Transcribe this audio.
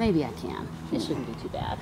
Maybe I can. It shouldn't be too bad.